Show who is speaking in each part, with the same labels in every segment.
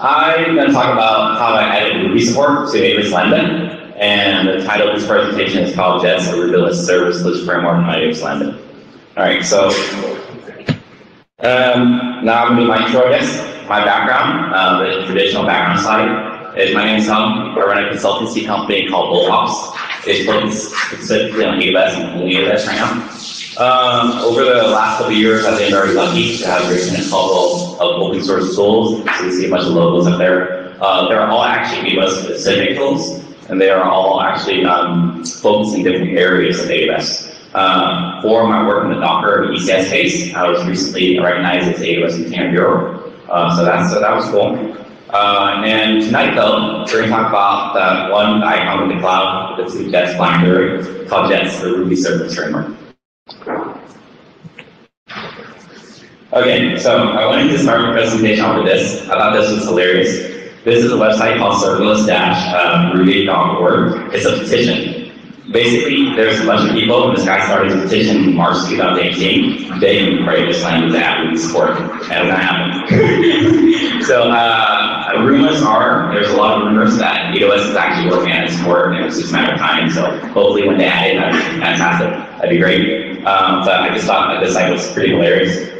Speaker 1: I'm going to talk about how I added Ruby support to AWS Lambda, and the title of this presentation is called Jets, a Rubyless Serverless Framework on AWS Lambda. All right, so um, now I'm going to do my intro, I guess. My background, uh, the traditional background side, is my name is Tung. I run a consultancy company called BoltOps. It's focused specifically on AWS and only AWS right now. Um, over the last couple of years, I've been very lucky to have written a couple of open source tools. So you see a bunch of logos up there. Uh, they're all actually AWS specific tools, and they are all actually um, focused in different areas of AWS. Um, for my work in the Docker ECS space, I was recently recognized as AWS Container Hero. Uh, so that's so that was cool. Uh, and tonight, though, we're going to talk about one icon in the cloud the Jets Blackberry called Jets, the Ruby Service Framework. Okay, so I wanted to start my presentation off with this. I thought this was hilarious. This is a website called serverless-ruby.org. It's a petition. Basically, there's a bunch of people, this guy started a petition in March 2018, begging for this language app Ruby support. That hasn't happened. so, uh, rumors are, there's a lot of rumors that AWS is actually working on support, and it's just a matter of time. So, hopefully, when they add it, that'd be fantastic. That'd be great. Um, but I just thought that this site was pretty hilarious.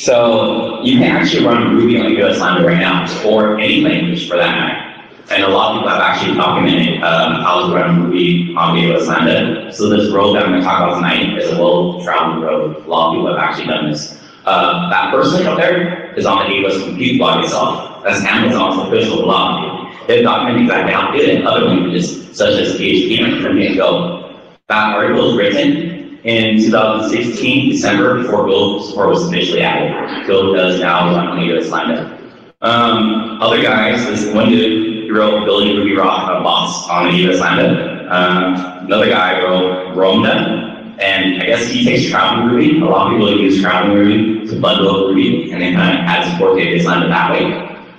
Speaker 1: So you can actually run Ruby on AWS Lambda right now, or any language for that matter. And a lot of people have actually documented um, how to run Ruby on AWS Lambda. So this road that I'm going to talk about tonight is a well-traveled road. A lot of people have actually done this. Uh, that link up there is on the AWS Compute blog itself. That's Amazon's official blog. They've documented exactly how to do it in other languages, such as PHP and Go. That article is written in 2016, December, before Go support was officially added. Go does now run on AWS Lambda. Um, other guys, this one dude, wrote building Ruby Rock uh, bots on AWS Lambda. Um, another guy wrote Romda, and I guess he takes Traveling Ruby. A lot of people use Traveling Ruby to bundle Ruby, and they kind of add support to AWS Lambda that way.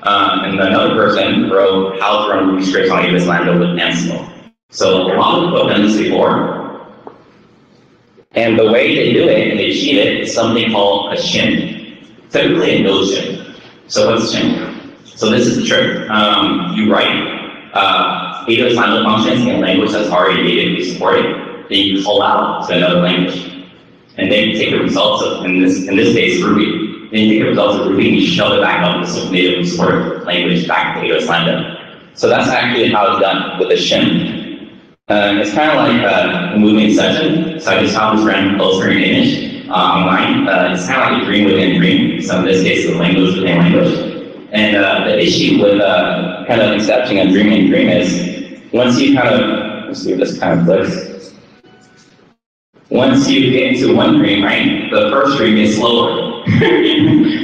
Speaker 1: Um, and another person wrote how to run Ruby scripts on AWS Lambda with Ansible. So a lot of people have done this before, and the way they do it and they achieve it is something called a shim, typically a Node shim. So what's shim? So this is the trick. Um, you write uh, AWS Lambda functions in a language that's already natively supported, then you call out to another language. And then you take the results of, in this, in this case, Ruby. Then you take the results of Ruby and you shove it back up to natively supported language back to AWS Lambda. So that's actually how it's done with a shim. Uh, it's kind of like uh, a movie Inception. So I just found this random full screen image uh, online. Uh, it's kind of like a dream within a dream. So in this case, the language within language. And uh, the issue with uh, kind of accepting a dream in dream is once you kind of, let's see if this kind of clicks. Once you get into one dream, right, the first dream is slower.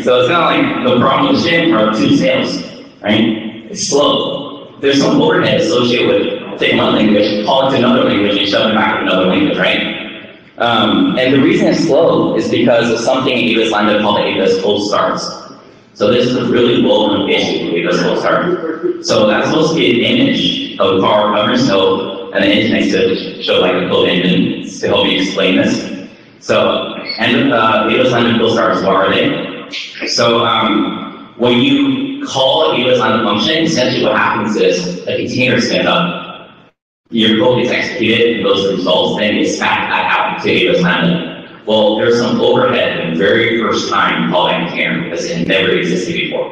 Speaker 1: so it's of like the problem with are two sales, right? It's slow. There's some overhead associated with take one language, call it to another language, and shove it back to another language, right? Um, and the reason it's slow is because of something in AWS Lambda called AWS cold starts. So this is a really well-known issue with AWS cold start. So that's supposed to be an image of car governance node, and the engine next to show like a code engine to help me explain this. So, and uh, AWS Lambda cold starts, what are they? So um, when you call a AWS Lambda function, essentially what happens is a container spins up your code is executed and to results, then it's back back out to AWS Lambda. Well, there's some overhead in the very first time calling container because it never existed before.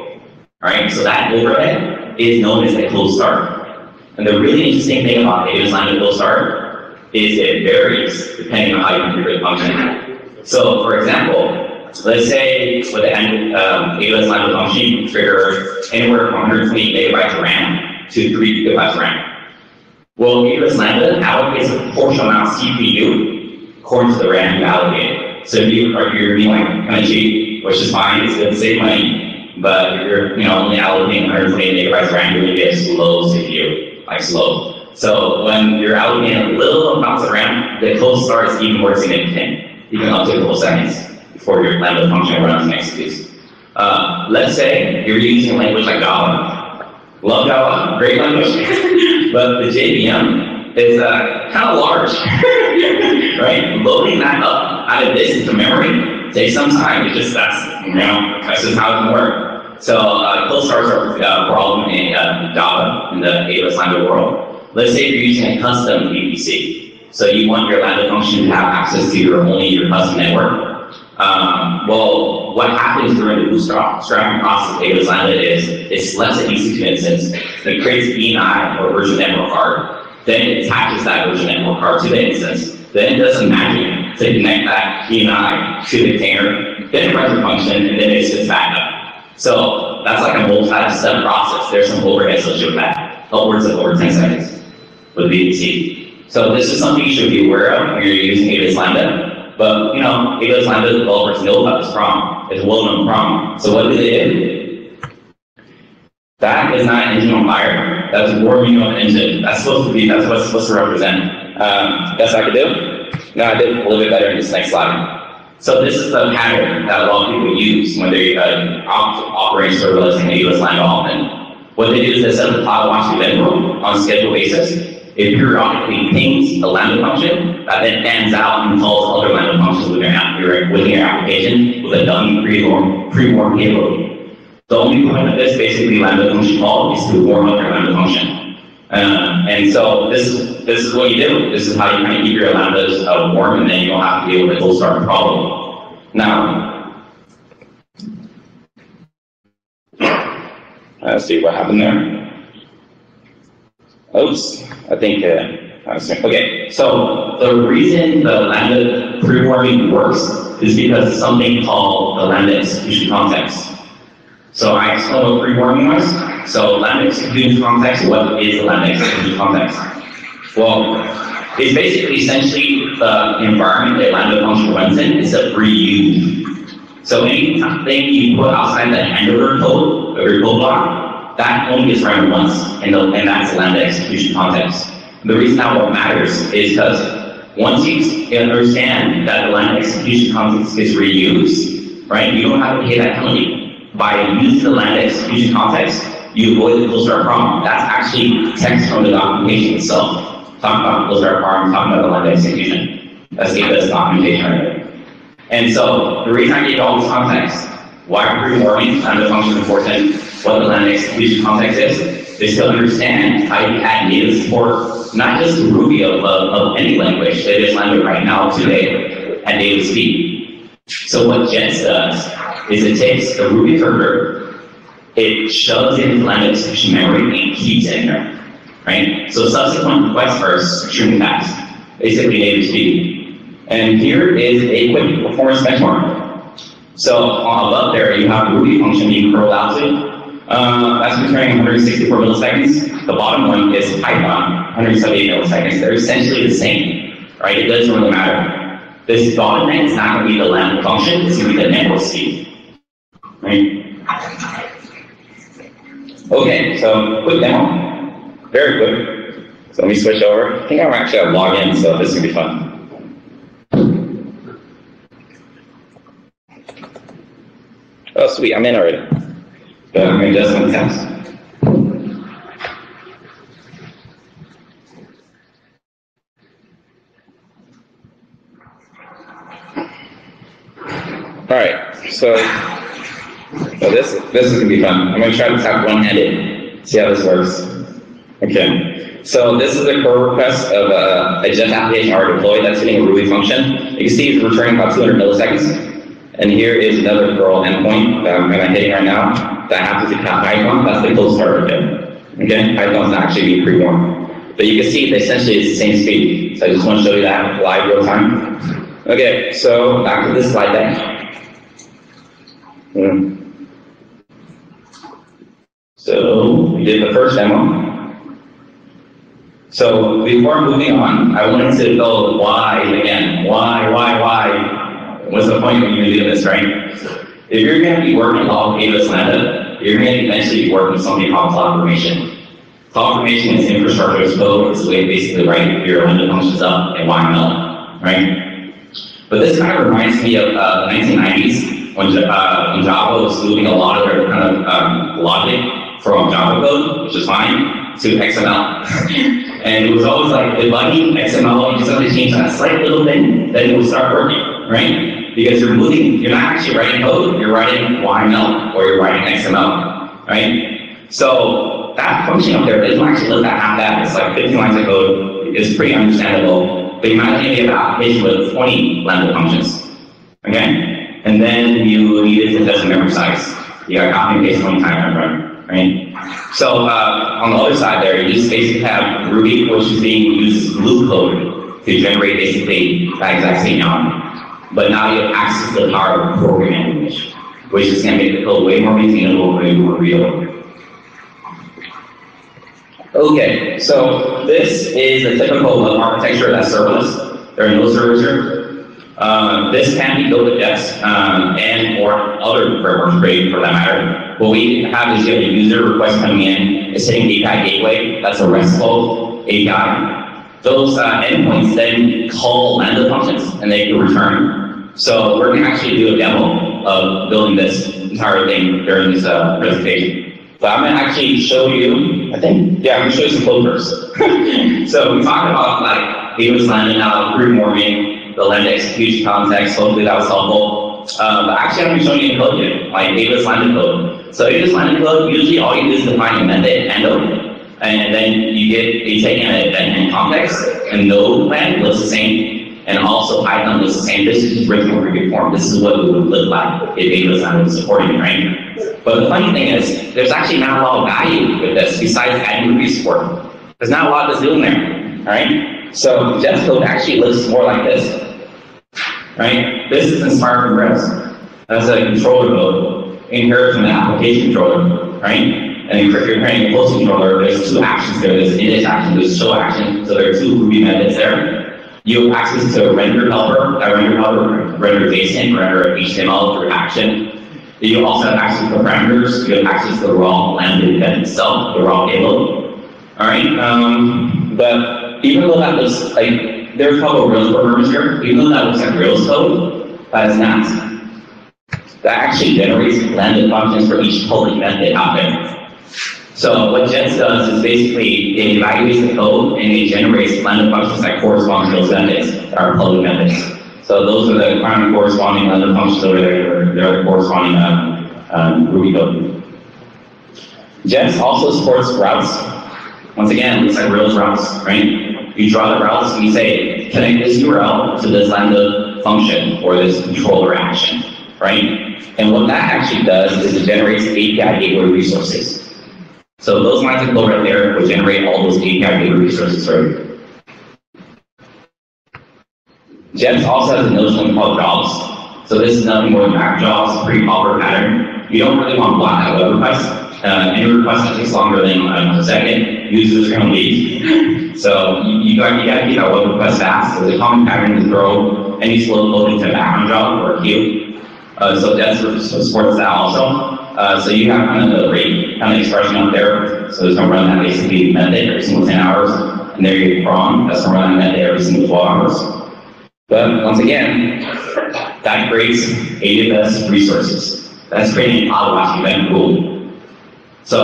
Speaker 1: All right, so that overhead is known as the cold start. And the really interesting thing about AWS Lambda cold start is it varies depending on how you configure the function. So, for example, let's say with the end, um, AWS Lambda function, you trigger anywhere from 120 megabytes of RAM to 3 gigabytes of RAM. Well, AWS Lambda allocates a proportional amount of CPU according to the RAM you allocate. So if you are you're being like kind of which is fine, it's to save money. But if you're you know only allocating 120 megabytes RAM, you're gonna get slow CPU, like slow. So when you're allocating a little amounts of RAM, the cold start is even more significant, even up to a couple seconds before your Lambda function runs to this. Uh, let's say you're using a language like Java. Love Java, great language. but the JVM is uh, kind of large, right? Loading that up out of this into memory takes some time. It just that's you know that's just how it can work. So uh, cold starts are a uh, problem in uh, Java, in the AWS Lambda world. Let's say you're using a custom VPC. So you want your Lambda function to have access to your only your custom network. Um, well, what happens during the bootstrapping process of AWS Lambda is it selects an EC2 instance, then creates ENI or virtual network card, then it attaches that virtual network card to the instance, then it does some magic to connect that ENI to the container, then it runs a function, and then it sits back up. So that's like a multi-step process. There's some overhead associated with that, upwards of over 10 seconds with VPC. So this is something you should be aware of when you're using AWS Lambda. But you know, AWS Lambda developers know about this problem. It's a well-known problem. So what do they do? That is not an engine on fire. That's warming up an engine. That's supposed to be, that's what it's supposed to represent. Um, best I could do? No, I did a little bit better in this next slide. So this is the pattern that a lot of people use when they uh, op operate serverless in AWS Lambda often. What they do is they set up the CloudWatch event rule on a scheduled basis. It periodically pings a Lambda function that then fans out and calls other Lambda functions within your, within your application with a dummy pre-warm pre payload. The only point of this basically Lambda function call is to warm up your Lambda function. Uh, and so this this is what you do. This is how you kind of keep your lambdas uh, warm, and then you don't have to deal with the cold start problem. Now, let's see what happened there. Oops, I think. Uh, Okay, so the reason the Lambda pre-warming works is because of something called the Lambda execution context. So I explained what pre-warming was. So Lambda execution context, what is the Lambda execution context? Well, it's basically essentially the environment that Lambda function runs in is a free use. So anything you put outside the handler code your code block, that only gets run once, and, the, and that's the Lambda execution context. The reason that what matters is because once you understand that the Lambda execution context is reused, right, you don't have to pay that penalty. By using the Lambda execution context, you avoid the cold start problem. That's actually text from the documentation itself talk about those are farms, talk about the Lambda execution. Let's get this documentation. And so the reason I gave all this context, why pre-warming Lambda function important, what the Lambda execution context is, They still understand how you add native support, not just Ruby of, of, of any language that is Lambda right now today at native speed. So what Jets does is it takes the Ruby code, it shoves in Lambda memory and keeps it in there right? So subsequent requests are extremely fast, basically native speed. And here is a quick performance benchmark. So above there, you have Ruby function being curl out to. Uh, that's returning 164 milliseconds. The bottom one is Python, 178 milliseconds. They're essentially the same, right? It doesn't really matter. This bottleneck is not going to be the lambda function, it's going to be the network speed, right? Okay, so quick demo. Very quick. So let me switch over. I think I'm actually at login, so this is gonna be fun. Oh, sweet, I'm in already. All right, so, so this this is gonna be fun. I'm gonna try to tap one-handed, see how this works. Okay, so this is a curl request of a, Jet application already deployed that's hitting a Ruby function. You can see it's returning about 200 milliseconds. And here is another curl endpoint that I'm hitting right now that happens to have Python. That's the start of it. Okay, Python's actually being pre-warmed. But you can see that essentially it's the same speed. So I just want to show you that live real time. Okay, so back to this slide deck. Hmm. So we did the first demo. So before moving on, I wanted to go why again. Why, why, why? What's the point of you doing this, right? If you're going to be working all AWS Lambda, you're going to eventually be working with something called CloudFormation. CloudFormation is infrastructure as code. It's the way basically write your Lambda functions up in YML, right? But this kind of reminds me of uh, the 1990s when, uh, when Java was moving a lot of their kind of um, logic from Java code, which is fine, to XML. And it was always like debugging XML, you just have to change that slight little thing, then it will start working, right? Because you're moving, you're not actually writing code, you're writing YML or you're writing XML, right? So that function up there doesn't actually look that half. It's like 15 lines of code. It's pretty understandable. But you have an application with 20 lambda functions, okay? And then you need it to test memory size. You got copy and paste 20 times run, right? So uh, on the other side there, you just basically have Ruby, which is being used as glue code to generate basically that exact same yarn. But now you have access to the power of programming language, which is going to make the code way more maintainable, way more real. Okay, so this is a typical architecture that's serverless. There are no servers here. Um, this can be built with JETS um, and or other frameworks great for that matter. What we have is you have a user request coming in, it's hitting API gateway, that's a RESTful API. Those uh, endpoints then call Lambda functions and they can return. So we're going to actually do a demo of building this entire thing during this uh, presentation. So I'm going to actually show you, I think, yeah, I'm going to show you some code first. so we talked about like AWS Lambda now, reforming the Lambda execution context. Hopefully that was helpful. Um, but actually, I'm going to show you code here, like AWS Lambda code. So AWS Lambda code, usually all you do is define a method and and then you get you take in a event context, and node plan looks the same, and also Python looks the same. This is written over form. This is what it would look like if Lambda was supporting, right? But the funny thing is, there's actually not a lot of value with this besides adding Ruby support. There's not a lot that's doing there, right? So JETS code actually looks more like this, right? This is inspired from Rails. That's a controller code, inherited from the application controller, right? And if you're creating a post controller, there's two actions there. There's init action, there's show action. So there are two Ruby methods there. You have access to render helper. That render helper render JSON, render HTML through action. You also have access to parameters. You have access to the raw lambda event itself, the raw payload. All right. Um, but even though that looks like there's of Rails programmers here, even though that looks like Rails code, that is not. That actually generates lambda functions for each public method out there. So what JETS does is basically it evaluates the code and it generates lambda functions that correspond to those methods that are public methods. So those are the current corresponding other functions over there. They're the corresponding um, um, Ruby code. JETS also supports routes. Once again, looks like Rails routes, right? You draw the routes and you say, connect this URL to this lambda function or this controller action, right? And what that actually does is it generates API gateway resources. So those lines of code right there will generate all those API data resources for you. JETS also has a notion called jobs. So this is nothing more than back jobs, pretty popular pattern. You don't really want to block out web. Uh, any request that takes longer than a second, users are going to leave. so you, you, got, you got to keep that web request fast. So the common pattern is throw any slow loading to background job or a queue. Uh, so JETS supports that also. Uh, so you have kind of the rate kind of expression up there. So it's going to run that basically method every single 10 hours. And there you get from, that's going to run that method every single 12 hours. But once again, that creates AWS resources. That's creating CloudWatch event pool. So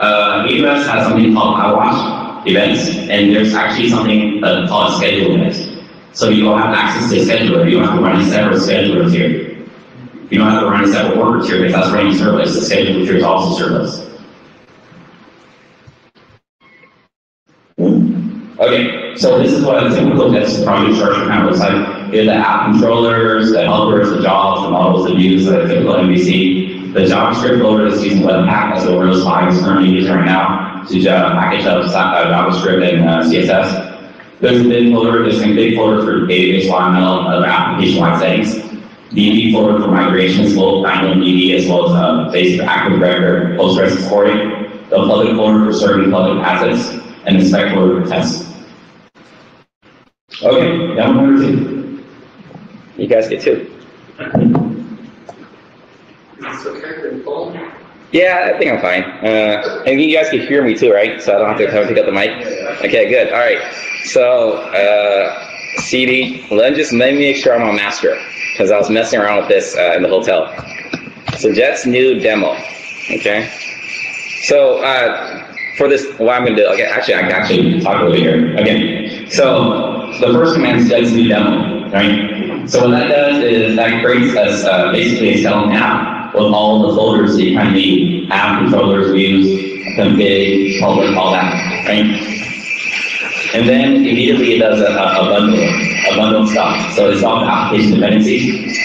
Speaker 1: uh, AWS has something called CloudWatch events, and there's actually something called schedule events. So you don't have access to a scheduler. You don't have to run a separate schedulers here. You don't have to run a separate here because that's running serverless. The scheduler here is also serverless. Okay, so this is what a typical test project structure kind of looks like. Here the app controllers, the helpers, the jobs, the models, the views, the typical MVC. The JavaScript loader is using Webpack as a Rails 5 is currently using right now to uh, package up uh, JavaScript and uh, CSS. There's a big folder, there's a big folder for database YML and other application-wide settings. DB folder for migrations, both DynamoDB as well as uh, basic active record Postgres supporting. The public folder for serving public assets and the spec folder for tests. Okay, down number two. You guys get two. Yeah, I think I'm fine. Uh, and you guys can hear me too, right? So I don't have to, have to pick up the mic. Okay, good. All right. So uh, CD, let just let me make sure I'm on master because I was messing around with this uh, in the hotel. So JETS new demo. Okay. So uh, for this, what I'm to do, okay, actually, I actually talk over here. Okay. So the first command is JETS new demo, right? So what that does is that creates a, uh, basically a skeleton app with all the folders that you kind of need, app controllers, views, config, public, all that, right? And then immediately it does a, a, bundle, a bundle of stuff. So it installs application dependencies.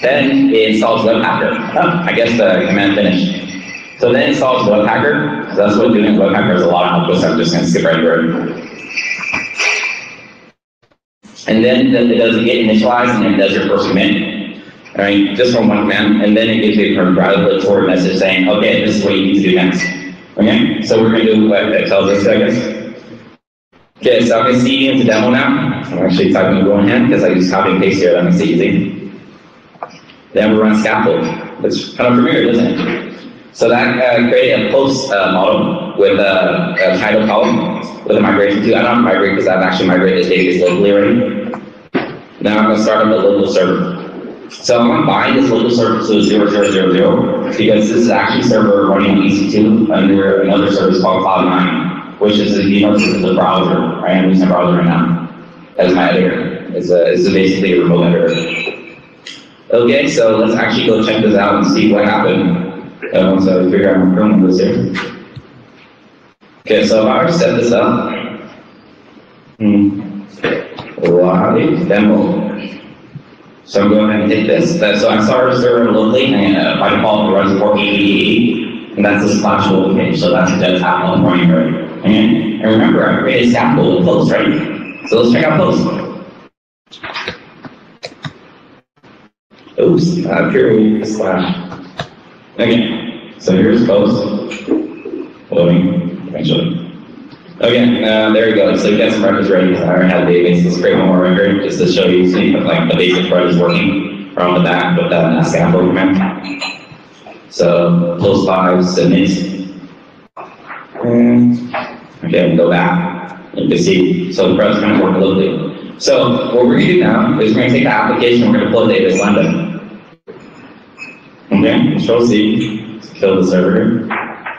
Speaker 1: Then it installs Webpacker. Oh, I guess the command finished. So then it installs Webpacker. So that's what doing Webpacker is a lot of help with, I'm just going to skip right through it. And then then it does get initialized and then it does your first command. All right, just from one command, and then it gives you a congratulatory message saying, okay, this is what you need to do next. Okay, so we're going to do what it tells us, I guess. Okay, so going to see into demo now. I'm actually typing go hand because I use copy and paste here, that makes it easy. Then we run scaffold. That's kind of familiar, isn't it? So that uh, created a post uh, model with a, a, title column with a migration to. I don't migrate because I've actually migrated this database locally already. Now I'm going to start up a local server. So I'm going to bind this local server to 0000 because this is actually server running on EC2 under another service called Cloud9, which is, know, this is a browser, right? I'm using a browser right now as my editor. It's, a, it's a basically a remote editor. Okay, so let's actually go check this out and see what happened uh, once I figure out my Chrome numbers here. Okay, so I already set this up. Hmm. Live demo. So I'm going to take this. So I started a server locally, and uh, by default it runs port 8088, and that's a slash page. So that's just how I'm running right. And, remember, I created scaffold with post, right? So let's check out post. Oops, uh, period slash. Okay, so here's post. Loading, eventually. Okay, uh, there we go. So you got some records ready. I already have the database. Let's create one more record just to show you, so you like the basic front is working from the back with that scaffold command. So post five submit. And okay, go back. You can see, so the is going to work locally. So what we're going to do now is we're going to take the application, we're going to pull database lambda. Okay, control C, kill the server.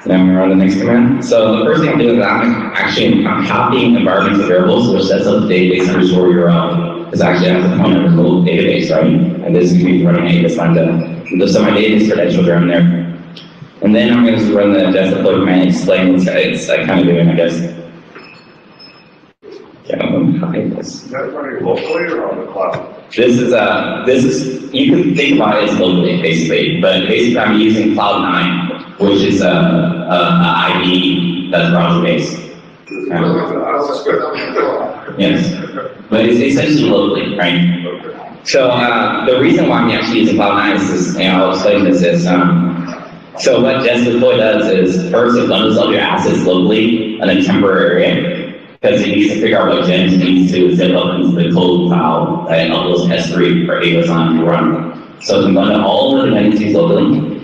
Speaker 1: Then we run the next command. So the first thing I'm doing is I'm actually I'm copying environmental variables, which sets up the database underscore URL. Because actually I have to point a remote database, right? And this is going to be running AWS Lambda. So my database credentials are in there. And then I'm going to run the deploy command and explain what it's like kind of doing, I guess.
Speaker 2: Yeah, I'm going this. Is that running locally or on the cloud?
Speaker 1: This is uh this is you can think about it as locally basically, but basically I'm using Cloud9, which is a, a, a IDE that's browser based. yes, but it's essentially locally, right? So uh, the reason why I'm actually using Cloud9 is, is you know, I'll explain this is um, so what Jets deploy does is first it bundles up your assets locally in a temporary area because it needs to figure out what gems needs to zip up into the code file that uploads S3 for Amazon to run. So it can run all the dependencies locally.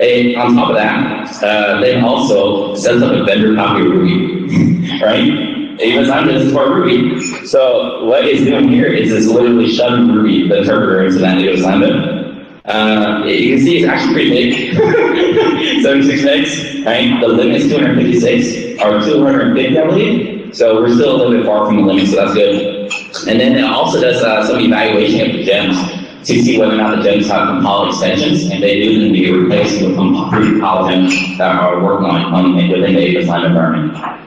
Speaker 1: And on top of that, uh, they also sets up a vendor copy of Ruby, right? Amazon does support Ruby. So what it's doing here is it's literally shoving Ruby, the interpreter, into that Lambda. Uh, you can see it's actually pretty big. 76 megs, right? The limit is 256, or 250, I believe. So we're still a little bit far from the limit, so that's good. And then it also does uh, some evaluation of the gems to see whether or not the gems have compiled extensions, and they do, then be replaced with some pre-compiled gems that are working on, on within the AWS environment.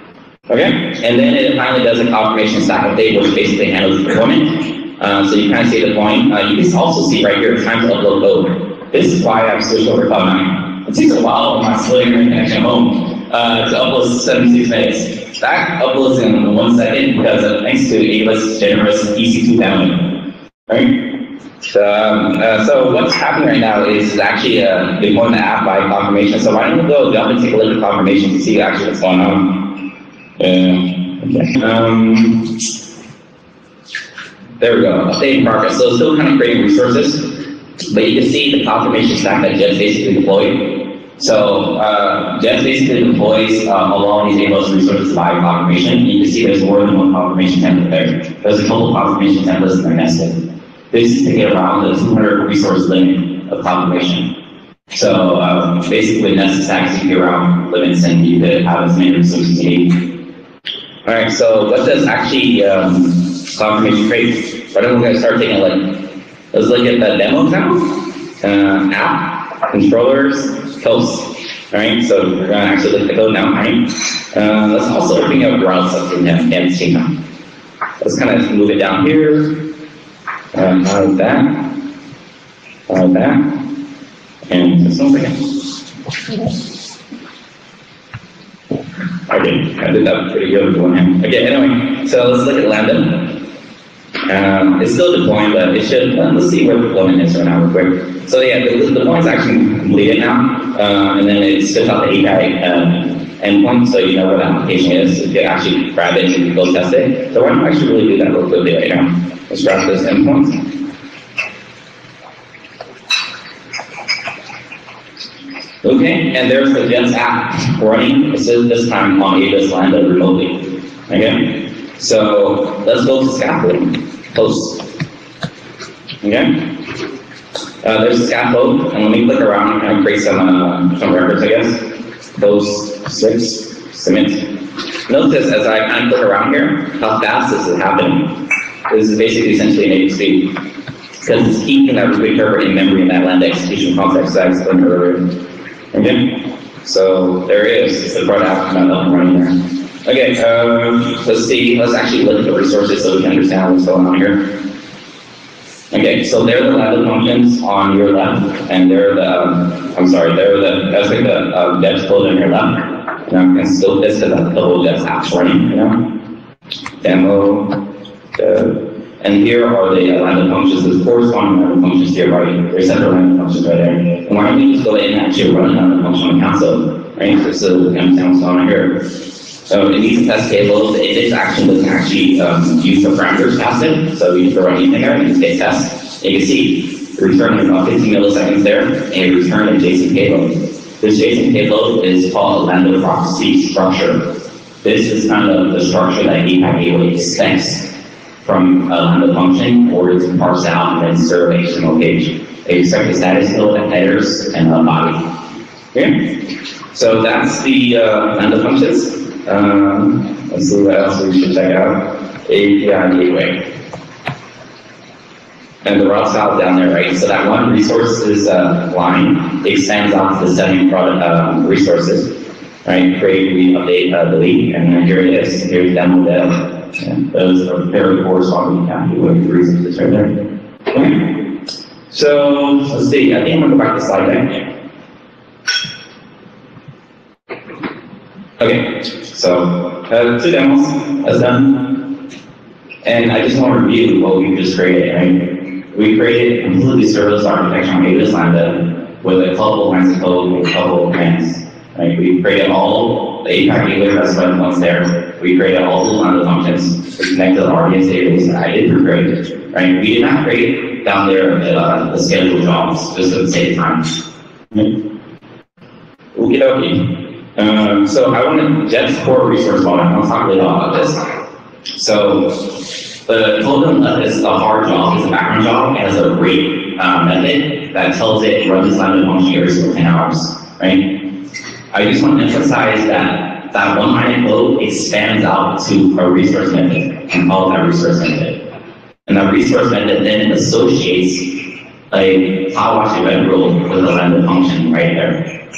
Speaker 1: Okay, and then it finally does a CloudFormation stack update, which basically handles the deployment. Uh, so you kind of see the point. Uh, you can also see right here time to upload code. This is why I've switched over to Cloud9. It takes a while on my internet connection home uh, to upload 76 minutes. That uploads in one second because of thanks to AWS generous EC2 download. Right? So, um, uh, so what's happening right now is actually uh, deploying the app by CloudFormation. So why don't we go jump and take a look at CloudFormation to see actually what's going on. Uh, okay. Um, there we go. Update in progress. So still kind of creating resources, but you can see the CloudFormation stack that Jets basically deployed. So uh, Jeff basically deploys um, along these AWS resources via CloudFormation. You can see there's more than one CloudFormation template there. There's a total CloudFormation templates that are nested. This is to get around the 200 resource limit of CloudFormation. So um, basically, nested stacks you get around limits and you could have as many resources you need. All right, so what does actually um, CloudFormation traits. But then we're gonna start taking like. Let's look at the demos now. Uh, app, controllers, hosts. All right, so we're gonna actually look at the code now, right? Uh, let's also bring up routes up in now. Let's kind of move it down here. Um, like that. Like that. And just one second. I did, I did that pretty good with one hand. Okay, anyway, so let's look at Lambda. Um, it's still deploying, but it should, uh, let's see where deployment is right now real quick. So yeah, the, the deployment's actually completed now, uh, and then it spits out the API um, endpoint, so you know where the application is. You can actually grab it and go test it. So why don't I actually really do that real quickly right now? Let's grab this endpoint. Okay, and there's the Jets app running this, is this time on AWS Lambda remotely. Okay, so let's go to scaffolding, host. Okay, uh, there's a scaffold, and let me click around and kind of create some, uh, some records, I guess. Those six, submit. Notice as I kind of click around here, how fast this is happening. This is basically essentially native speed. Because it's keeping that Ruby server in memory in that land execution context that I explained earlier. Okay, so there it is. It's the up and running there. Okay, um, let's see. Let's actually look at the resources so we can understand what's going on here. Okay, so there are the lambda functions on your left, and there are the, um, I'm sorry, there are the, that's like the um, devs code on your left. And I can still this because the whole devs app's running, you know? Demo, dev, and here are the uh, lambda functions, the corresponding lambda functions here, right? There's separate lambda functions right there. And why don't we just go ahead and actually run lambda function on the console, right? So we can understand what's going on here. So in these test tables, if this action doesn't actually um, use the parameters passed in, so you just run anything there and say test, you can see returning about 15 milliseconds there, and return a JSON payload. This JSON payload is called a lambda proxy structure. This is kind of the structure that API Gateway expects from a lambda function or to parse out and then serve a HTML page. They expect a status field, a headers, and a body. Okay? So that's the uh, lambda functions. Um, let's see what else we should check out. API gateway. And the route style down there, right? So that one resources uh, line extends out to the seven product um, resources, right? Create, read, update, uh, delete, and then here it is. Here's demo dev. And those are very corresponding to what the resources right there. Okay. So let's see. I think I'm gonna go back to slide deck. Okay, so uh, two demos that's done. And I just want to review what we just created, right? We created a completely serverless architecture on AWS Lambda with a couple lines of code with a couple of commands. Right? We created all the API gateway specified once there. We created all the Lambda functions. We connected the RDS tables that I did create. Right? We did not create down there uh, the scheduled jobs just to save time. Okie dokie. Um, so I want to Jet's core resource model. I'll talk little about this. So the token is a hard job, it's a background job, it has a rate um, method that tells it run this lambda function every single 10 hours, right? I just want to emphasize that that one line of code expands out to a resource method and call that resource method. And that resource method then associates a CloudWatch event rule with a lambda function right there.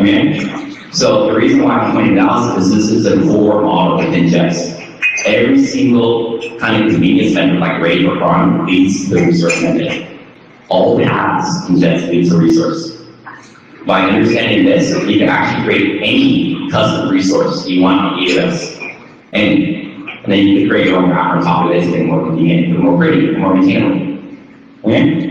Speaker 1: Okay? So the reason why I'm pointing out is this is a core model within Jets. Every single kind of convenience method like rate or farm leads the resource method. All paths in Jets leads to resource. By understanding this, you can actually create any custom resource you want on AWS. And, and then you can create your own wrapper on top of this, and more convenient, more pretty, more maintainable. Okay?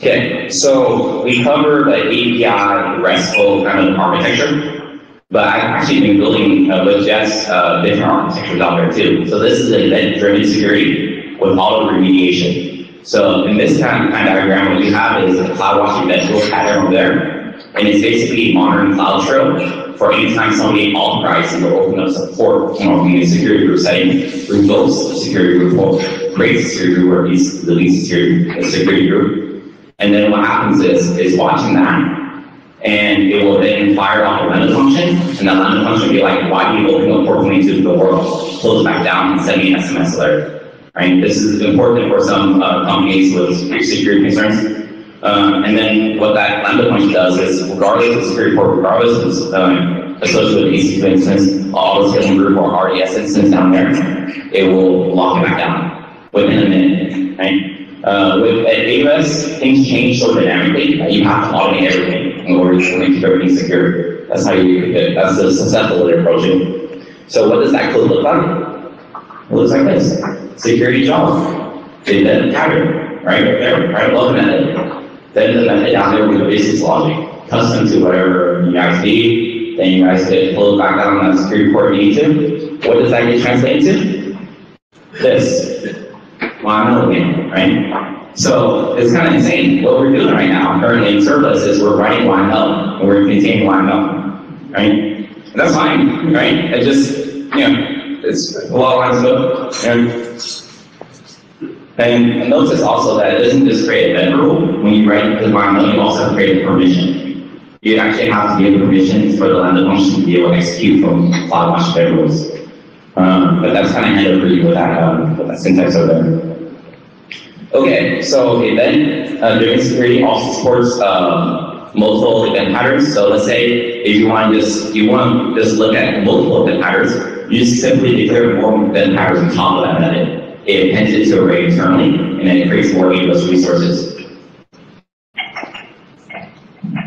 Speaker 1: Okay, so we covered the API RESTful kind of architecture, but I've actually been building uh, with Jets uh, different architectures out there too. So this is event-driven security with auto remediation. So in this kind of, diagram, what we have is a CloudWatch event rule pattern over there, and it's basically modern CloudTrail for anytime somebody authorizes or opens up support from a security group setting, revokes the security group, creates a security group, or at least deletes security, a security group, and then what happens is, is watching that, and it will then fire off a lambda function, and that lambda function will be like, why do you open a port 22 to the world? Close it back down and send me an SMS alert. Right? This is important for some uh, companies with security concerns. Um, and then what that lambda function does is, regardless of security port, regardless of um, associated with EC2 instance, all the scheduling group or RDS instance down there, it will lock it back down within a minute. Right? Uh, with AWS, things change so dynamically that you have to automate everything in order to keep everything secure. That's how you get, that's the successful approaching. So what does that code look like? It looks like this. Security job. Did that pattern, right? There, right above the method. Then the method down there with the basis logic, custom to whatever you guys need. Then you guys get pulled back down on that security port you need to. What does that get translated to? This. YML again, right? So it's kind of insane. What we're doing right now, currently in serverless, is we're writing YML and we're containing YML, right? And that's fine, right? It just, you know, it's a lot of lines of code. And notice also that it doesn't just create a rule. When you write the YML, you also create a permission. You actually have to give permissions for the Lambda function to be able to execute from CloudWatch event rules. Um, but that's kind of handled you with that, um, with that syntax over there. Okay, so event uh, driven security also supports um, multiple event patterns. So let's say if you want to just you want just look at multiple event patterns, you just simply declare more event patterns on top of that method. It appends it to array internally, and then it creates more AWS resources.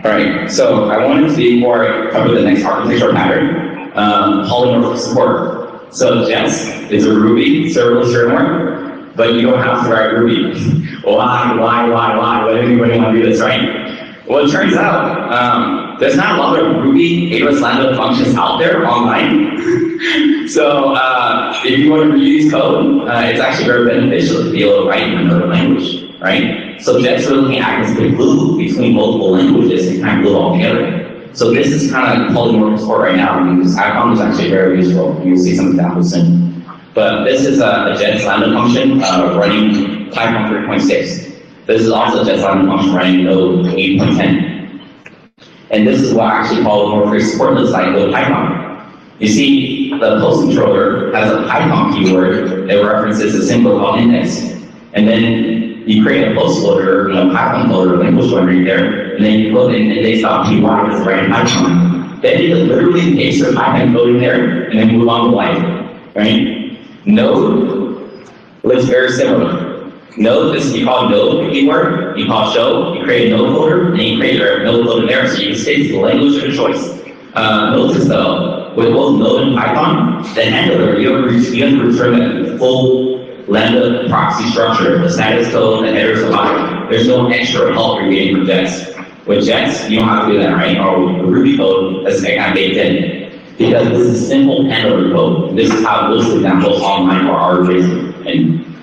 Speaker 1: All right, so I wanted to before I cover the next architecture pattern, um, polymorphic support. So Jets is a Ruby serverless framework, but you don't have to write Ruby. why, why, why, why? Why does anybody want to do this, right? Well, it turns out um, there's not a lot of Ruby AWS Lambda functions out there online. so uh, if you want to reuse code, uh, it's actually very beneficial to be able to write in another language, right? So Jets really acts as the glue between multiple languages and kind of glue all together. So this is kind of polymorphic support right now because I found this actually very useful. You'll see some examples soon. But this is a, a Lambda function uh, running Python 3.6. This is also a function running Node 8.10. And this is what I actually call more free support looks like with Python. You see, the post controller has a Python keyword that references a symbol called index. And then you create a post loader, you know, Python loader, language library there, and then you put in index.py that's right in Python. Then you literally paste your Python code in there and then move on to life, right? Node looks very similar. Node, this you call node keyword, you call show, you create a node loader, and you create your node loader there, so you can state the language of your choice. Uh, notice though, with both Node and Python, the handler, you have to, you have to return the full Lambda proxy structure, the status code, the headers, body. There's no extra help you're getting from Jets. With Jets, you don't have to do that, right? Or with Ruby code, that's kind of baked in. Because this is simple handler code. This is how most examples online are RJs and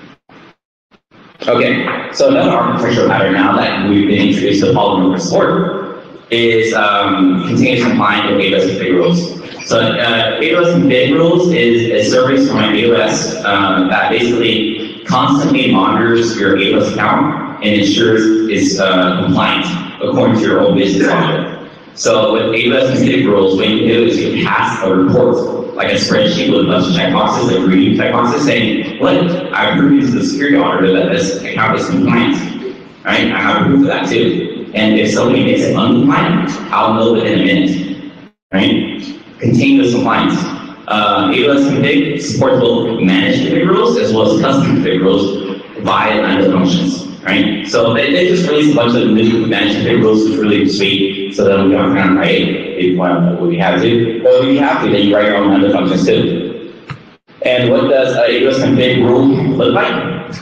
Speaker 1: Okay, so another architectural pattern now that we've been introduced to polymorphic support is um, continuous compliant with AWS config rules. So uh, AWS config rules is a service from AWS um, that basically constantly monitors your AWS account and ensures it's uh, compliant according to your own business logic. So with AWS config rules, what you do is you pass a report like a spreadsheet with a bunch of checkboxes, like reading checkboxes saying, look, I prove to the security auditor that this account is compliant. Right? I have proof of that too. And if somebody makes it uncompliant, I'll know within a minute. Right? Contain Continuous compliance. Uh, AWS config supports both managed config rules as well as custom config rules via Lambda functions right? So they, they just released a bunch of new management config rules, which is really sweet, so that we don't kind of write if we have to. But you have to, then you write your own Lambda functions too. And what does a AWS config rule look like?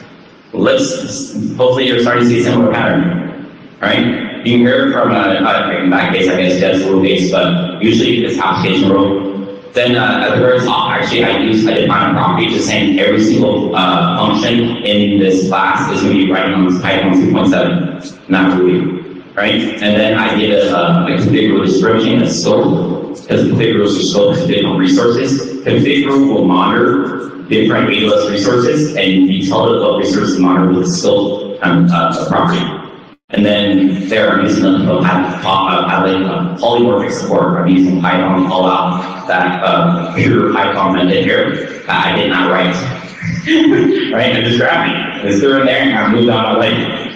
Speaker 1: Let's, hopefully you're starting to see a similar pattern, right? You can hear from, uh, in that case, I guess that's rule based, but usually it's application rule. Then uh, at the very top, actually, I use I define a property just saying every single uh, function in this class is going to be running on this Python 2.7, not Ruby, right? And then I it a, a config rule description, a scope, because config rule is different resources. Config rule will monitor different AWS resources, and you tell it what resources to monitor with the scope um, uh, property. And then there, I'm using a, a, a polymorphic support. I'm using Python to call out that uh, pure Python method here that I did not write. right? I just grabbed it, just threw it in there, and I moved on my way.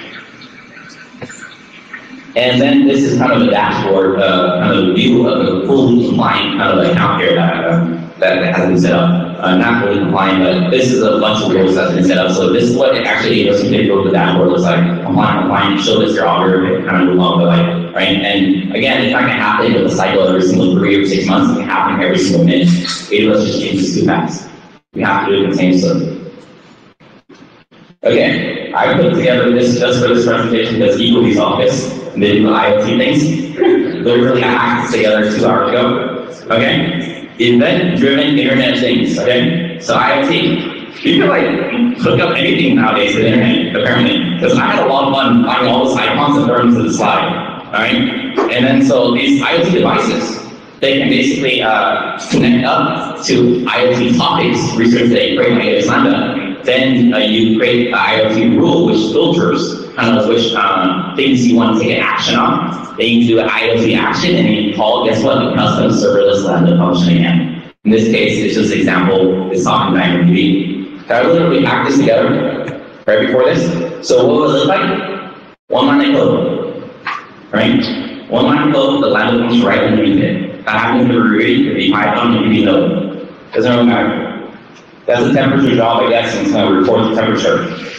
Speaker 1: And then this is kind of a dashboard, uh, kind of a view of the fully compliant kind of account here that, uh, that, has been set up. Uh, not fully compliant, but this is a bunch of rules that's been set up. So this is what it actually to go to the dashboard looks like. Compliant, compliant, show this your algorithm, kind of move along the way, right? And again, it's not gonna happen with a cycle every single three or six months. It can happen every single minute. AWS just changes too fast. We have to do it the same stuff. Okay, I put together this just for this presentation because Equally's office, they do IoT things. Literally hacked together two hours ago. Okay, event-driven Internet of Things. Okay, so IoT. You can like hook up anything nowadays to the internet, apparently. Because I had a lot of fun finding all those icons and throwing them to the slide. Alright? And then so these IoT devices, they can basically uh, connect up to IoT topics, research they create by Lambda, then uh, you create the IoT rule which filters kind of which um, things you want to take action on. Then you do an IoT action and you call, guess what, the custom serverless Lambda function again. In this case, it's just example, it's not talking DynamoDB. I literally packed this together right before this. So what was it like? One line of code, right? One line of code, the Lambda function right underneath it. That happens to be Ruby, could be Python, be Node. Doesn't really matter. That's a temperature job, I guess, and it's going to report the temperature.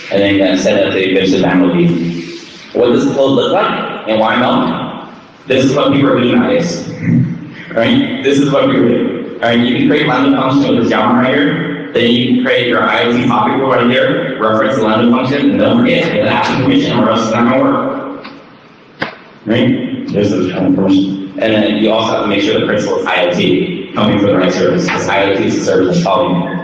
Speaker 1: DynamoDB. What does the code look like? And why not? This is what people are doing nowadays. right? This is what people do. Alright, you can create lambda function with Java right here. Then you can create your IoT topic right here, reference the lambda function, and don't forget, get the action permission or else it's not going to work. Right? There's the permission. And then you also have to make sure the principal is IoT, coming from the right service, because IoT is a service that's calling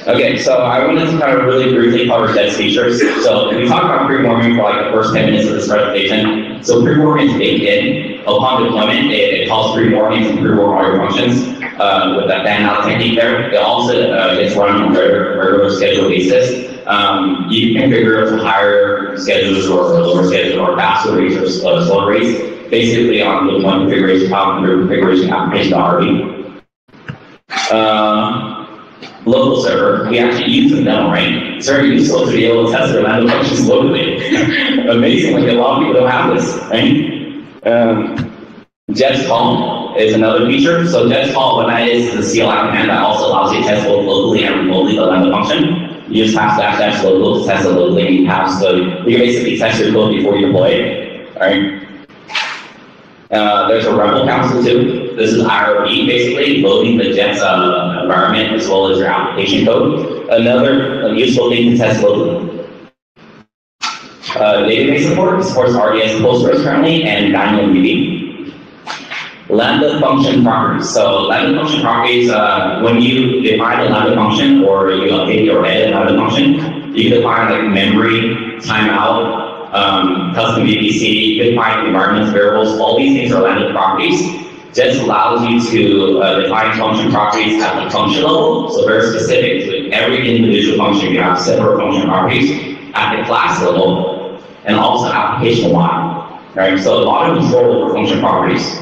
Speaker 1: Okay, so I wanted to kind of really briefly cover Jets features. So we talked about pre-warming for like the first 10 minutes of this presentation. So pre-warming is baked in. Upon deployment, it, it calls pre-warming and pre-warm all your functions uh, with that fan-out technique there. It also uh, gets run on a regular, regular schedule basis. Um, you can configure it to higher schedules or lower schedules or faster rates or slower rates, basically on the one configuration file, configuration application.rb. Uh, local server, we actually use them now, right? It's very useful to be able to test them their lambda functions locally. Amazingly, a lot of people don't have this, right? Um, Jets is another feature. So Jets call, what that is, a CLI command that also allows you to test both locally and remotely the function. You just pass dash dash local to test it locally, you pass the, you can basically test your code before you deploy it, right? Uh, there's a REPL console too. This is IRB, basically, loading the Jets uh, environment as well as your application code. Another useful thing to test locally. Uh, database support supports RDS Postgres currently and DynamoDB. Lambda function properties. So Lambda function properties, uh, when you define a Lambda function or you update your edit Lambda function, you can define like memory, timeout, um, custom VPC, you define environment variables, all these things are Lambda properties. Just allows you to uh, define function properties at the function level, so very specific to every individual function. You have separate function properties at the class level, and also application wide. Right, so a lot of control over function properties.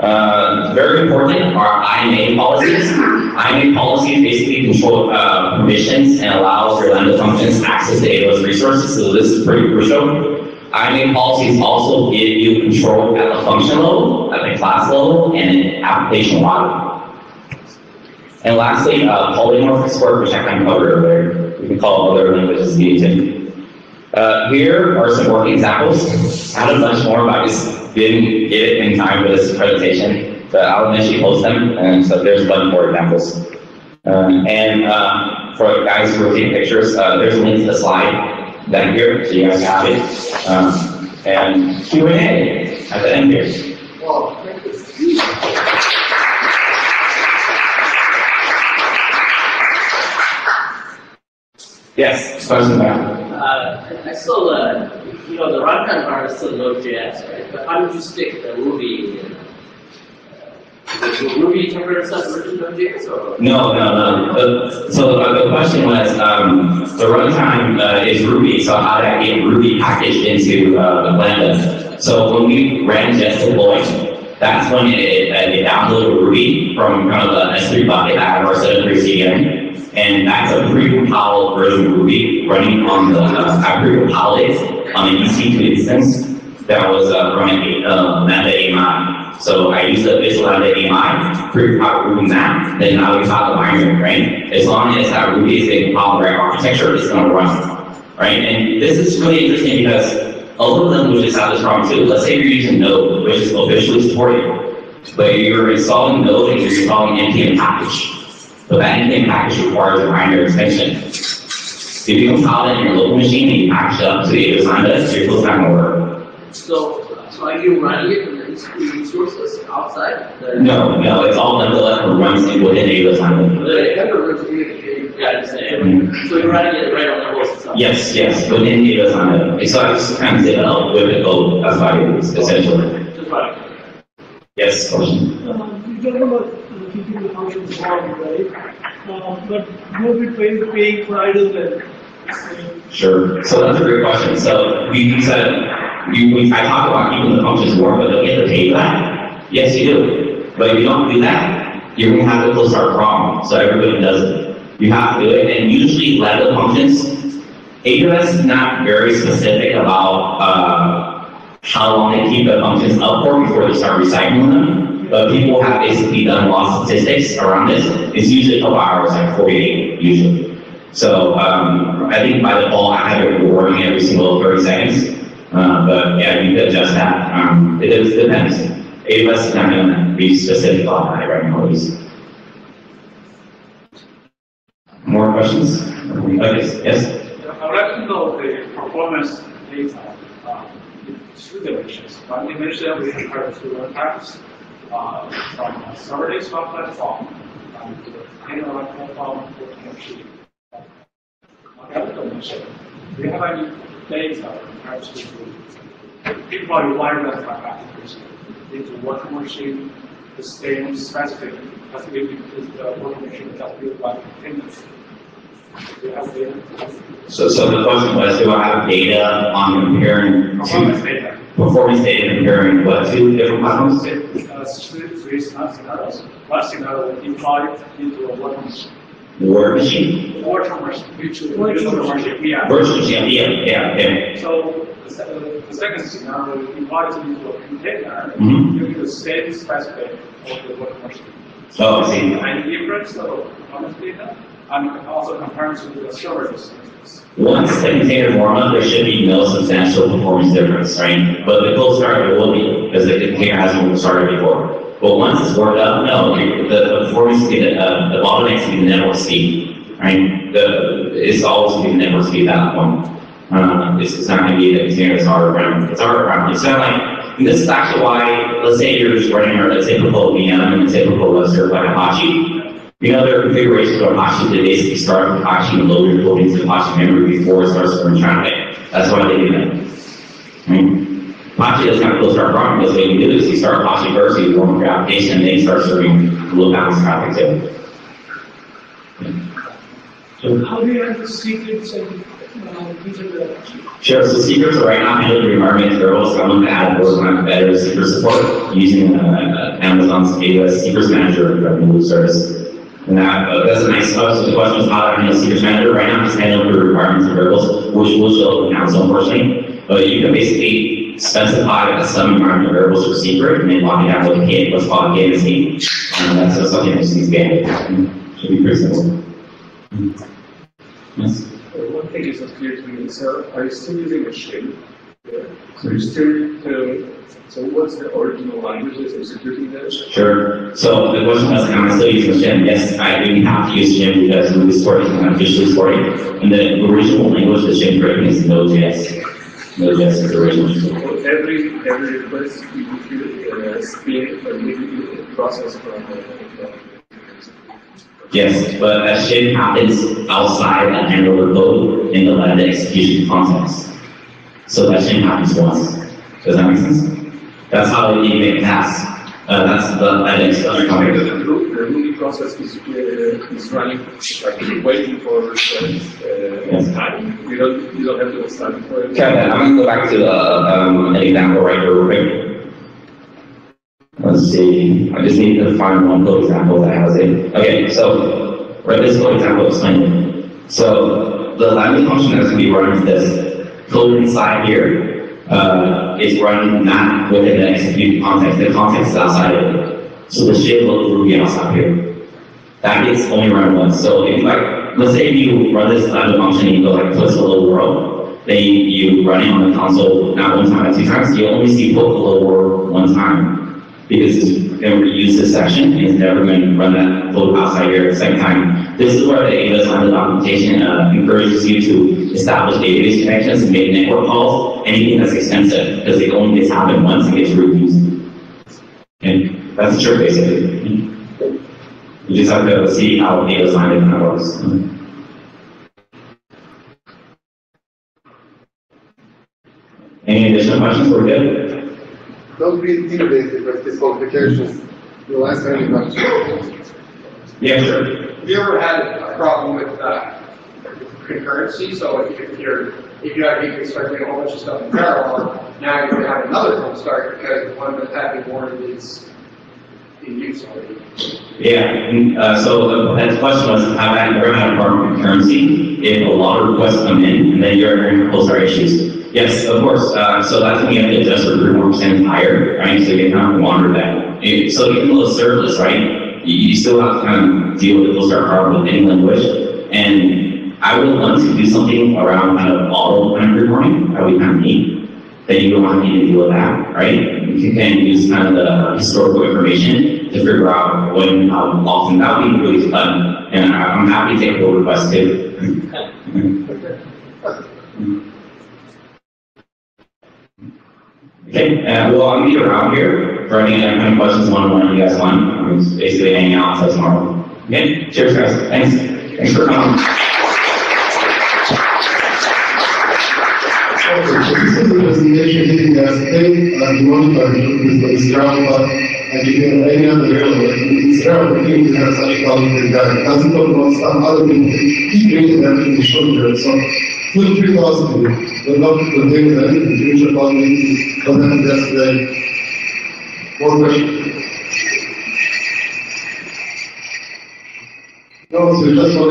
Speaker 1: Uh, very important are IAM policies. IAM policies basically control uh, permissions and allows your Lambda functions access to AWS resources, so this is pretty crucial. IAM policies also give you control at the function level, at the class level, and application level. And lastly, uh, polymorphic support, which I kind of covered earlier. We can call other languages needed. Uh, here are some working examples. I had a bunch more, but I just didn't get it in time for this presentation. But I'll eventually post them, and so there's a bunch more examples. Um, and uh, for guys who are taking pictures, uh, there's a link to the slide down here, so you guys have it. Um, and Q&A at the end here. Yes, question back.
Speaker 3: Uh, I still, uh, you know, the runtime part is still Node.js, right? But how did you stick the Ruby in? Uh?
Speaker 1: No, no, no. so uh, the question was, um, the runtime uh, is Ruby, so how did I get Ruby packaged into uh, Lambda? So when we ran Jets deploy, that's when it, it, it downloaded Ruby from kind of the S3 bucket that had our set of 3 CDN. And that's a pre-compiled version of Ruby running on the, uh, pre-compiled on an EC2 instance that was uh, running uh, Lambda AMI. So I used the official Lambda AMI, pre-compiled Ruby map, then now we the binary, right? As long as that Ruby is a right architecture, it's gonna run, right? And this is really interesting because other languages have this problem too. Let's say you're using Node, which is officially supported, but you're installing Node and you're installing npm package. So that npm package requires a binary extension. If you compile it in your local machine and you package it up to the AWS Lambda, your close not gonna work.
Speaker 3: So, so are you running it in the resources outside?
Speaker 1: No, no, it's all Lambda left runs in within AWS Lambda.
Speaker 3: The Ember yeah, I understand. So you're running it right on the host itself?
Speaker 1: Yes, yes, within AWS Lambda. So I just kind of set up with the code, that's why it is essentially.
Speaker 3: Just running.
Speaker 1: Yes, question?
Speaker 4: Um, you talk about uh, keeping the functions warm, right? Um, but who will be paying, paying for idle then?
Speaker 1: Sure. So that's a great question. So you, said, you, we, I talked about keeping the functions warm, but don't to for that? Yes, you do. But if you don't do that, you're gonna have a cold start problem. So everybody does it. You have to do it, and usually Lambda functions, AWS is not very specific about, uh, how long they keep the functions up for before they start recycling them. But people have basically done a lot of statistics around this. It's usually a couple hours, like 48 usually. So um, I think by default, I have it rewarding every single 30 seconds. Uh, but yeah, you could adjust that. Um, it is, depends. AWS is not going to be specific about that right now. More questions? Okay, yes?
Speaker 5: I would like to know the performance data uh, in two dimensions. One dimension we compare to runtimes uh, from a serverless platform and the container platform working machine. On the dimension, do you have any data compared to people environment like application into working machine, the same specific, as if the working machine that built by containers? Do you?
Speaker 1: So, so the question was, do I have data on comparing
Speaker 5: Performance data.
Speaker 1: performance data comparing what, two different platforms?
Speaker 5: Uh, three, three scenarios. One scenario deployed into a working machine.
Speaker 1: Word machine?
Speaker 5: Virtual machine, which is
Speaker 4: Virtual
Speaker 5: virtual machine, yeah.
Speaker 1: Virtual machine, yeah, yeah, yeah.
Speaker 5: So the, se- uh, the second scenario deployed into a container
Speaker 1: Mhm.
Speaker 5: using the same specific of the working machine.
Speaker 1: Oh, I see.
Speaker 5: And difference of performance data, and also compared to the serverless instance.
Speaker 1: Once the container warm up, there should be no substantial performance difference, right? But the cold start, there will be, because the container hasn't started before. But once it's warmed up, no, the, the performance, the, uh, the bottleneck to be the network speed, right? The, it's always going to be the network speed at that point. Uh, it's, it's not going to be the container that's already around, it's already around. It's not like, this is actually why, let's say you're just running a typical VM and a typical server like Apache. Know, there configurations of Apache that basically start with Apache and load your code into Apache memory before it starts running traffic. That's why they do that. Right? Apache doesn't have a cold start problem because what you do is you start Apache first, you warm up your application, and then you start serving low balance traffic too.
Speaker 4: how do you handle secrets and, uh, the,
Speaker 1: Sure, so secrets are right now handled through environment variables, so I'm going to add work on better secret support using uh, Amazon's AWS Secrets Manager revenue service. And that, uh, that's a nice, uh, so the question is how to handle Secrets Manager, right now it's handled through requirements and variables, which will show in Amazon unfortunately. But you can basically specify some environment variables for secret and then lock it down with a a K, what's called a KMS. And that's just something that be standard. Should be pretty simple. Yes?
Speaker 6: Uh, One thing is not clear to me, so are you still using a shell? Yeah. So you still, uh, so what's the original language that's executing that?
Speaker 1: Sure. So the question was, am I still using shim? Yes, I do have to use shim because Ruby supporting is officially supporting. And the original language that shim written is Node.js. Is the.
Speaker 6: So every, every request you can uh, spin a little process from uh,
Speaker 1: Yes, but that shit happens outside a handler code in the Lambda execution context. So that shit happens once. Does that make sense? That's how you make tasks. Uh, that's the execution context.
Speaker 6: the, the Ruby process is, uh, is running, like waiting for, uh, time, you don't, you don't have to study for it.
Speaker 1: I'm gonna go back to, uh, um, an example right here, real quick. Let's see, I just need to find one good example that has it. Okay, so, right, this good example explain it. So, the language function that's gonna be run is this. Code inside here, uh, is run not within the execute context, the context is outside of it. So the shape of Ruby outside here. That gets only run once. So if like, let's say you run this lambda function, you go like puts hello world, then you, run it on the console not one time, two times, you only see put hello world one time. Because it's going to reuse this section, and it's never going to run that code outside the second time. This is where the AWS Lambda documentation uh, encourages you to establish database connections make network calls, anything that's extensive, because it only gets happened once and gets reused. And that's the trick basically. You just have to see how data design kind of works. Any additional questions? We're good?
Speaker 7: Don't be intimidated by these complications. You'll ask any question.
Speaker 1: Yeah, sure.
Speaker 8: Have you ever had a problem with uh, concurrency? So if if you're, if you have people start doing a whole bunch of stuff in parallel, now you're gonna have another one start because the one that's having warning is
Speaker 1: Yeah, uh, so the, question was, how I, we're gonna have concurrency if a lot of requests come in and then your post our issues. Yes, of course, uh, so that's when you have to adjust for three more percent higher, right? So you of monitor that. So even though it's serverless, right, you, still have to kind of deal with the post problem with any language. And I would want to do something around kind of auto kind of reporting, that be kind of neat. Then you don't want to need to deal with that, right? You can use kind of the historical information to figure out when, how often, that would be really fun. And I'm happy to take your request too. Okay, uh, well, I'll be around here for any kind of questions one-on-one you guys want. I'm just basically hanging out until tomorrow. Okay, cheers guys, thanks, thanks for coming.
Speaker 7: Presentation meeting as today, and monitor is Java, and you can any other it's Java, you have such problem with that. Doesn't talk about some other things, keep bringing them in the shoulder, so to me. We'd love to continue that in the future, but then that's one question. No, so you just to.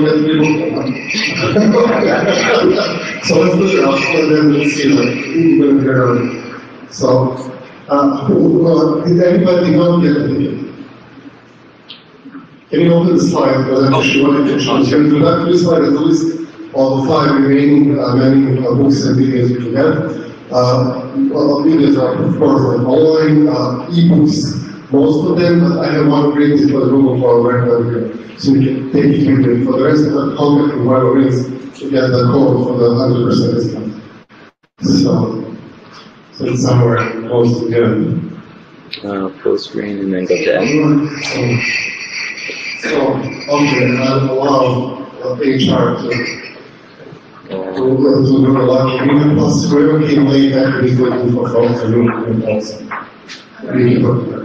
Speaker 7: So let's put it up, and then we'll see, like, will hear. So, uh, uh, did anybody not get video? Can you open the slide, but I'm sure what it shows, can you that, this slide is always all the five remaining, uh, many uh, books and videos you can get. Uh, well, videos are, of course, online, uh, e-books, most of them, I have one great for the Google for we so we can take it with you. For the rest of the contact and whatever it is, to get the code for the hundred percent discount. So, so it's somewhere close to good.
Speaker 9: uh, full screen and then go end.
Speaker 7: So, so, okay, I'll allow uh, HR to, to,
Speaker 9: Uh,
Speaker 7: to do a lot of, even plus whoever came late, that is looking for folks to do it also. We can look there.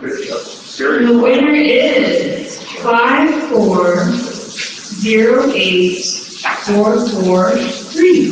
Speaker 10: The winner is five, four, zero, eight, four, four, three.